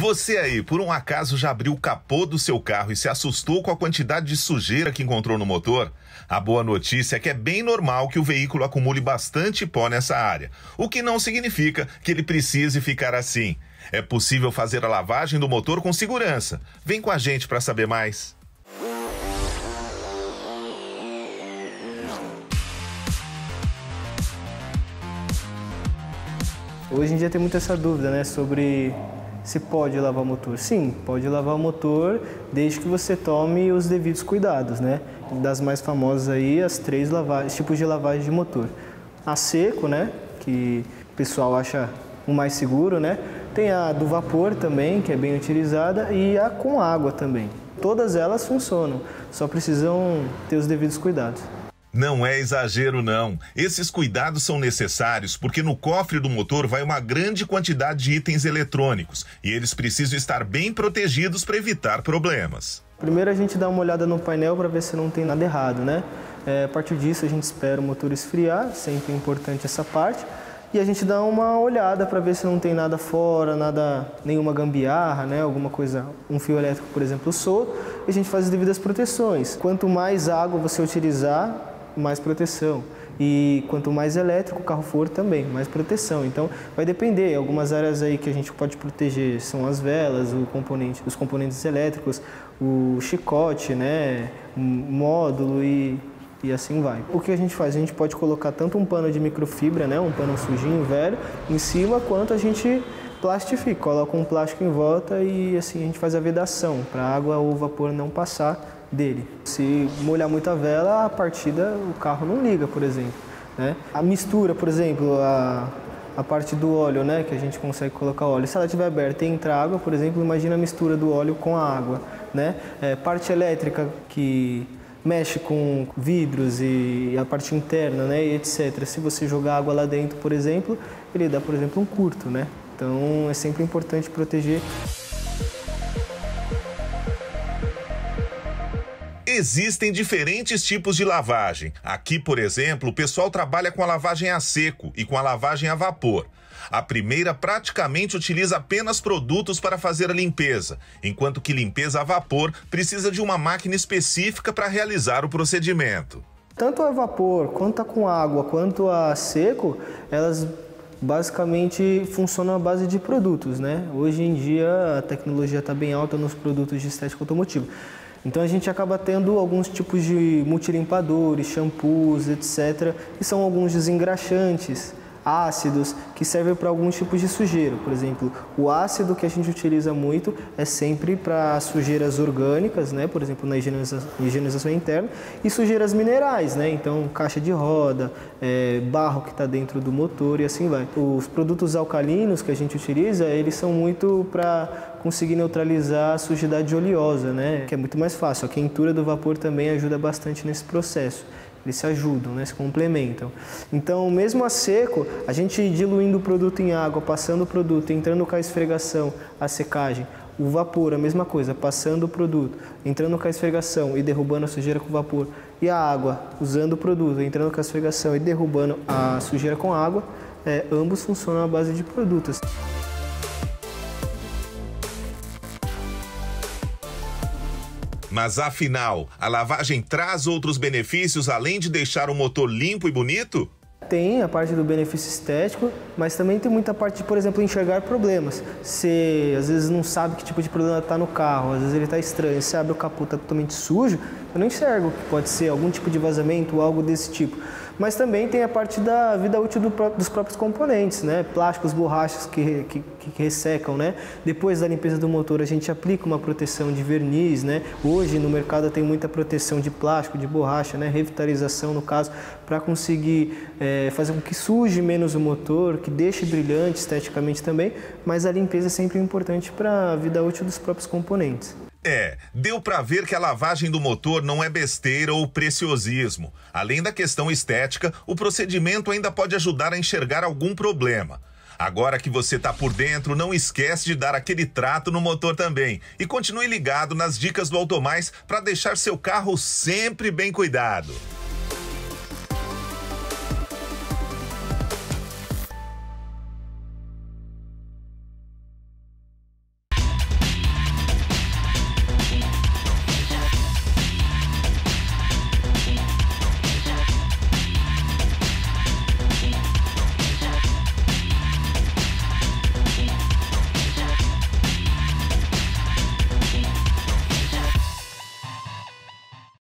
Você aí, por um acaso, já abriu o capô do seu carro e se assustou com a quantidade de sujeira que encontrou no motor? A boa notícia é que é bem normal que o veículo acumule bastante pó nessa área, o que não significa que ele precise ficar assim. É possível fazer a lavagem do motor com segurança. Vem com a gente para saber mais. Hoje em dia tem muita essa dúvida, né, sobre se pode lavar o motor. Sim, pode lavar o motor desde que você tome os devidos cuidados, né? Das mais famosas aí, as três lavagens, tipos de lavagem de motor. A seco, né, que o pessoal acha o mais seguro, né? Tem a do vapor também, que é bem utilizada, e a com água também. Todas elas funcionam, só precisam ter os devidos cuidados. Não é exagero, não. Esses cuidados são necessários porque no cofre do motor vai uma grande quantidade de itens eletrônicos e eles precisam estar bem protegidos para evitar problemas. Primeiro a gente dá uma olhada no painel para ver se não tem nada errado, né? É, a partir disso a gente espera o motor esfriar, sempre é importante essa parte. E a gente dá uma olhada para ver se não tem nada fora, nada, nenhuma gambiarra, né? Alguma coisa, um fio elétrico, por exemplo, solto. E a gente faz as devidas proteções. Quanto mais água você utilizar, mais proteção. E quanto mais elétrico o carro for, também, mais proteção. Então, vai depender. Algumas áreas aí que a gente pode proteger são as velas, o componente, os componentes elétricos, o chicote, né, módulo e, e assim vai. O que a gente faz? A gente pode colocar tanto um pano de microfibra, né, um pano sujinho, velho, em cima, quanto a gente plastifica, coloca um plástico em volta e assim a gente faz a vedação para a água ou vapor não passar dele. Se molhar muito a vela, a partida o carro não liga, por exemplo. Né? A mistura, por exemplo, a, a parte do óleo, né, que a gente consegue colocar óleo. Se ela estiver aberta e entrar água, por exemplo, imagina a mistura do óleo com a água. Né? É, parte elétrica que mexe com vidros e a parte interna, né, e etc. Se você jogar água lá dentro, por exemplo, ele dá, por exemplo, um curto, né? Então é sempre importante proteger Existem diferentes tipos de lavagem. Aqui, por exemplo, o pessoal trabalha com a lavagem a seco e com a lavagem a vapor. A primeira praticamente utiliza apenas produtos para fazer a limpeza, enquanto que limpeza a vapor precisa de uma máquina específica para realizar o procedimento. Tanto a vapor, quanto a com água, quanto a seco, elas basicamente funcionam à base de produtos, né? Hoje em dia a tecnologia está bem alta nos produtos de estética automotiva. Então a gente acaba tendo alguns tipos de multilimpadores, shampoos, etc. que são alguns desengraxantes, ácidos, que servem para alguns tipos de sujeira. Por exemplo, o ácido que a gente utiliza muito é sempre para sujeiras orgânicas, né? por exemplo, na higienização, higienização interna, e sujeiras minerais, né? então caixa de roda, é, barro que está dentro do motor e assim vai. Os produtos alcalinos que a gente utiliza, eles são muito para conseguir neutralizar a sujidade oleosa, né? que é muito mais fácil. A quentura do vapor também ajuda bastante nesse processo. Eles se ajudam, né? se complementam. Então, mesmo a seco, a gente diluindo o produto em água, passando o produto, entrando com a esfregação, a secagem, o vapor, a mesma coisa, passando o produto, entrando com a esfregação e derrubando a sujeira com o vapor. E a água, usando o produto, entrando com a esfregação e derrubando a sujeira com a água, é, ambos funcionam à base de produtos. Mas afinal, a lavagem traz outros benefícios além de deixar o motor limpo e bonito? Tem a parte do benefício estético, mas também tem muita parte de, por exemplo, enxergar problemas. Você às vezes não sabe que tipo de problema está no carro, às vezes ele está estranho, você abre o capô, está totalmente sujo, eu não enxergo que pode ser algum tipo de vazamento ou algo desse tipo mas também tem a parte da vida útil do, dos próprios componentes, né? Plásticos, borrachas que, que, que, ressecam, né? Depois da limpeza do motor, a gente aplica uma proteção de verniz, né? Hoje no mercado tem muita proteção de plástico, de borracha, né? Revitalização, no caso, para conseguir é, fazer com que suje menos o motor, que deixe brilhante esteticamente também, mas a limpeza é sempre importante para a vida útil dos próprios componentes. É, deu para ver que a lavagem do motor não é besteira ou preciosismo. Além da questão estética, o procedimento ainda pode ajudar a enxergar algum problema. Agora que você está por dentro, não esquece de dar aquele trato no motor também. E continue ligado nas dicas do Automais para deixar seu carro sempre bem cuidado.